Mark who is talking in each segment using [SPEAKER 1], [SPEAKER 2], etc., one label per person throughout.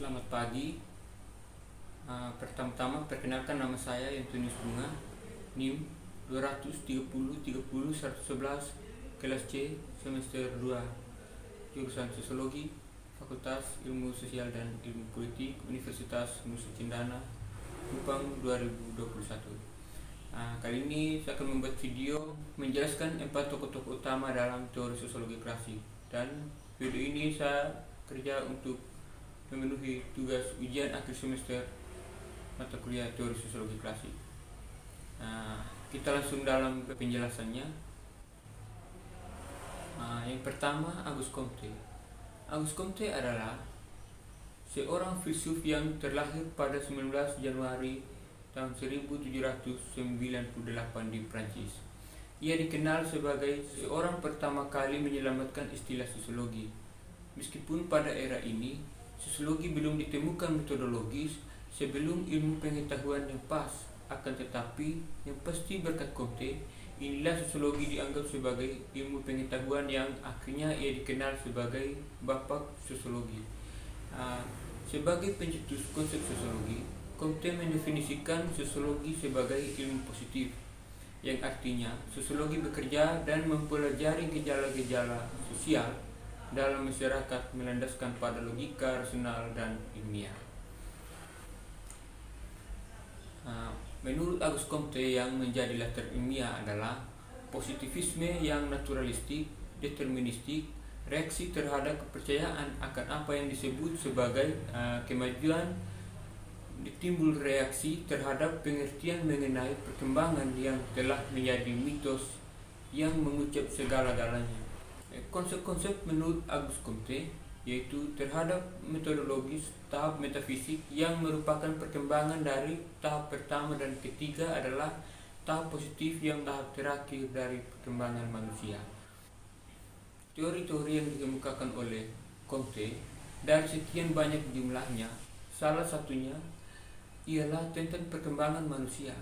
[SPEAKER 1] Selamat pagi. Uh, pertama-tama perkenalkan nama saya Antonius Bunga, NIM 230 30 111 kelas C semester 2 jurusan Sosiologi Fakultas Ilmu Sosial dan Ilmu Politik Universitas Nusa Cendana Kupang 2021. Uh, kali ini saya akan membuat video menjelaskan empat tokoh-tokoh utama dalam teori sosiologi klasik dan video ini saya kerja untuk memenuhi tugas ujian akhir semester mata kuliah teori sosiologi klasik. Nah, kita langsung dalam ke penjelasannya. Nah, yang pertama Agus Comte. Agus Comte adalah seorang filsuf yang terlahir pada 19 Januari tahun 1798 di Prancis. Ia dikenal sebagai seorang pertama kali menyelamatkan istilah sosiologi. Meskipun pada era ini sosiologi belum ditemukan metodologis sebelum ilmu pengetahuan yang pas, akan tetapi yang pasti berkat Comte inilah sosiologi dianggap sebagai ilmu pengetahuan yang akhirnya ia dikenal sebagai bapak sosiologi. Uh, sebagai pencetus konsep sosiologi, Comte mendefinisikan sosiologi sebagai ilmu positif, yang artinya sosiologi bekerja dan mempelajari gejala-gejala sosial dalam masyarakat melandaskan pada logika rasional dan ilmiah. Nah, menurut Agus Comte yang menjadi latar ilmiah adalah positivisme yang naturalistik, deterministik, reaksi terhadap kepercayaan akan apa yang disebut sebagai uh, kemajuan ditimbul reaksi terhadap pengertian mengenai perkembangan yang telah menjadi mitos yang mengucap segala-galanya. Konsep-konsep menurut Agus Comte yaitu terhadap metodologis tahap metafisik yang merupakan perkembangan dari tahap pertama dan ketiga adalah tahap positif yang tahap terakhir dari perkembangan manusia. Teori-teori yang dikemukakan oleh Comte dari sekian banyak jumlahnya, salah satunya ialah tentang perkembangan manusia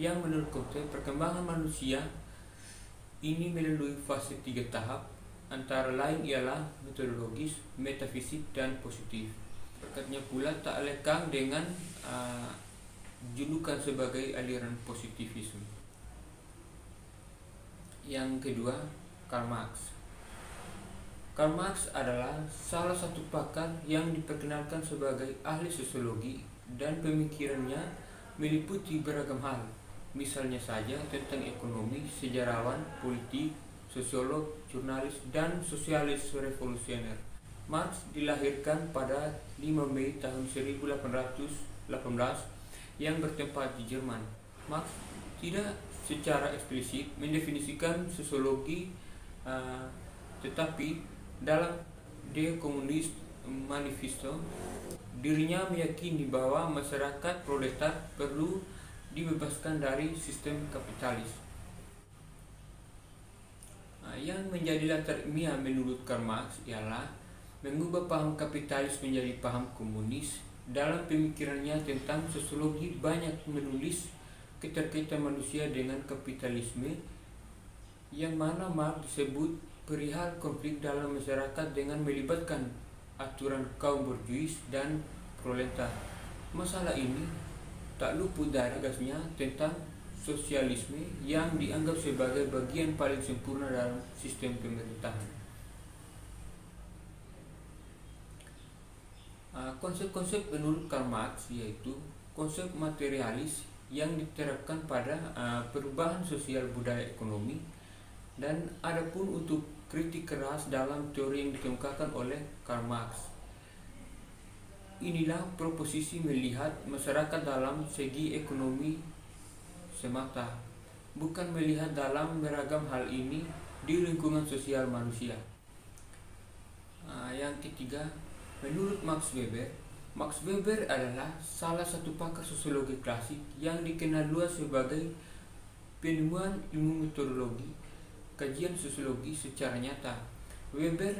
[SPEAKER 1] yang menurut Comte perkembangan manusia ini melalui fase tiga tahap antara lain ialah metodologis, metafisik dan positif. Berkatnya pula tak lekang dengan uh, julukan sebagai aliran positivisme. Yang kedua, Karl Marx. Karl Marx adalah salah satu pakar yang diperkenalkan sebagai ahli sosiologi dan pemikirannya meliputi beragam hal, misalnya saja tentang ekonomi, sejarawan, politik, sosiolog, jurnalis, dan sosialis revolusioner. Marx dilahirkan pada 5 Mei tahun 1818 yang bertempat di Jerman. Marx tidak secara eksplisit mendefinisikan sosiologi uh, tetapi dalam De Komunis Manifesto dirinya meyakini bahwa masyarakat proletar perlu dibebaskan dari sistem kapitalis. Nah, yang menjadi latar ilmiah menurut Karl Marx ialah mengubah paham kapitalis menjadi paham komunis. Dalam pemikirannya tentang sosiologi banyak menulis keterkaitan manusia dengan kapitalisme yang mana Marx disebut perihal konflik dalam masyarakat dengan melibatkan aturan kaum borjuis dan proletar. Masalah ini tak luput dari gasnya tentang sosialisme yang dianggap sebagai bagian paling sempurna dalam sistem pemerintahan. Konsep-konsep menurut Karl Marx yaitu konsep materialis yang diterapkan pada perubahan sosial budaya ekonomi dan adapun untuk kritik keras dalam teori yang dikemukakan oleh Karl Marx. Inilah proposisi melihat masyarakat dalam segi ekonomi semata, bukan melihat dalam beragam hal ini di lingkungan sosial manusia. Nah, yang ketiga, menurut Max Weber, Max Weber adalah salah satu pakar sosiologi klasik yang dikenal luas sebagai penemuan ilmu metodologi kajian sosiologi secara nyata. Weber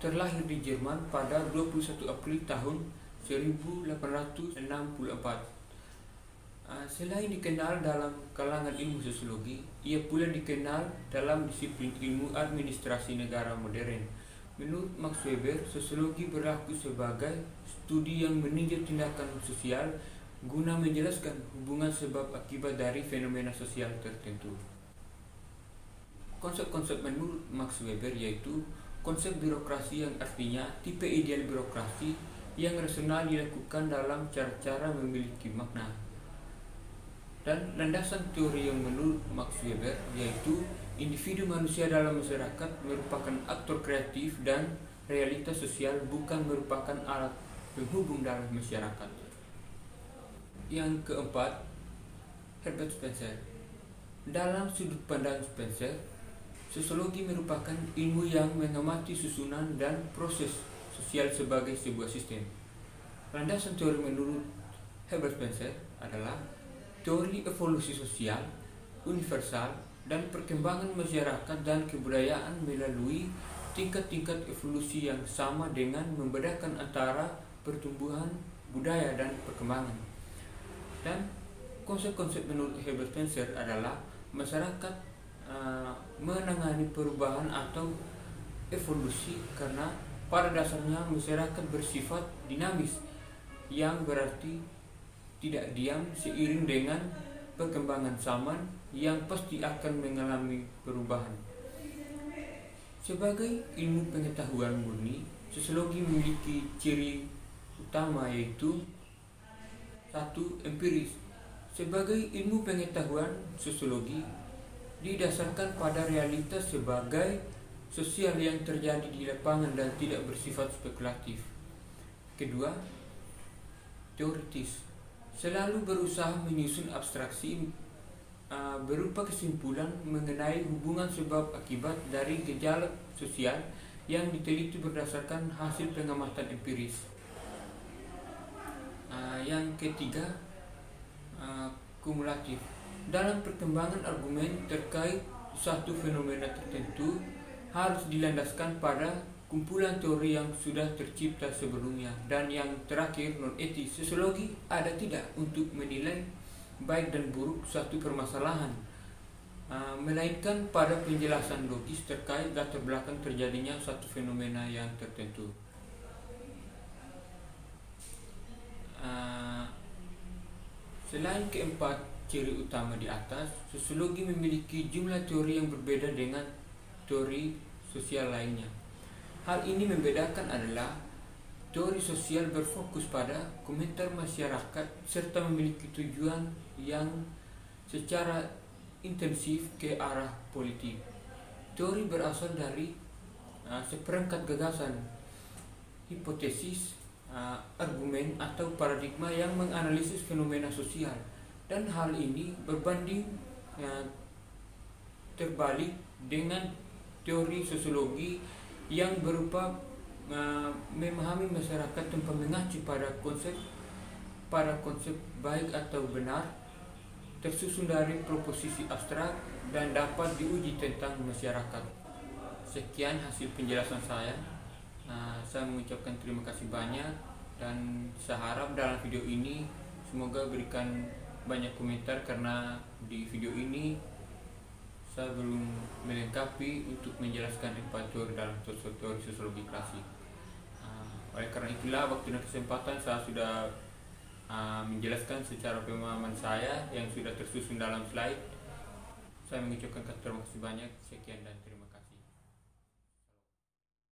[SPEAKER 1] terlahir di Jerman pada 21 April tahun 1864. Ah, selain dikenal dalam kalangan ilmu sosiologi, ia pula dikenal dalam disiplin ilmu administrasi negara modern. Menurut Max Weber, sosiologi berlaku sebagai studi yang meninjau tindakan sosial guna menjelaskan hubungan sebab akibat dari fenomena sosial tertentu. Konsep-konsep menurut Max Weber yaitu konsep birokrasi yang artinya tipe ideal birokrasi yang rasional dilakukan dalam cara-cara memiliki makna. Dan landasan teori yang menurut Max Weber yaitu Individu manusia dalam masyarakat merupakan aktor kreatif dan realitas sosial bukan merupakan alat penghubung dalam masyarakat. Yang keempat, Herbert Spencer. Dalam sudut pandang Spencer, sosiologi merupakan ilmu yang mengamati susunan dan proses sosial sebagai sebuah sistem. Landasan teori menurut Herbert Spencer adalah teori evolusi sosial universal dan perkembangan masyarakat dan kebudayaan melalui tingkat-tingkat evolusi yang sama dengan membedakan antara pertumbuhan, budaya, dan perkembangan. Dan konsep-konsep menurut Herbert Spencer adalah masyarakat uh, menangani perubahan atau evolusi karena pada dasarnya masyarakat bersifat dinamis yang berarti tidak diam seiring dengan perkembangan zaman yang pasti akan mengalami perubahan. Sebagai ilmu pengetahuan murni, sosiologi memiliki ciri utama yaitu satu empiris. Sebagai ilmu pengetahuan sosiologi didasarkan pada realitas sebagai sosial yang terjadi di lapangan dan tidak bersifat spekulatif. Kedua, teoritis selalu berusaha menyusun abstraksi uh, berupa kesimpulan mengenai hubungan sebab akibat dari gejala sosial yang diteliti berdasarkan hasil pengamatan empiris. Uh, yang ketiga, uh, kumulatif. Dalam perkembangan argumen terkait suatu fenomena tertentu harus dilandaskan pada kumpulan teori yang sudah tercipta sebelumnya dan yang terakhir non etis sosiologi ada tidak untuk menilai baik dan buruk suatu permasalahan uh, melainkan pada penjelasan logis terkait latar belakang terjadinya suatu fenomena yang tertentu. Uh, selain keempat ciri utama di atas sosiologi memiliki jumlah teori yang berbeda dengan teori sosial lainnya Hal ini membedakan adalah teori sosial berfokus pada komentar masyarakat serta memiliki tujuan yang secara intensif ke arah politik. Teori berasal dari uh, seperangkat gagasan, hipotesis, uh, argumen atau paradigma yang menganalisis fenomena sosial dan hal ini berbanding uh, terbalik dengan teori sosiologi yang berupa uh, memahami masyarakat tanpa mengacu pada konsep pada konsep baik atau benar tersusun dari proposisi abstrak dan dapat diuji tentang masyarakat. Sekian hasil penjelasan saya. Nah, saya mengucapkan terima kasih banyak dan saya harap dalam video ini semoga berikan banyak komentar karena di video ini saya belum melengkapi untuk menjelaskan ekvator dalam teori sosiologi klasik. Uh, oleh karena itulah waktu dan kesempatan saya sudah uh, menjelaskan secara pemahaman saya yang sudah tersusun dalam slide. Saya mengucapkan terima kasih banyak. Sekian dan terima kasih.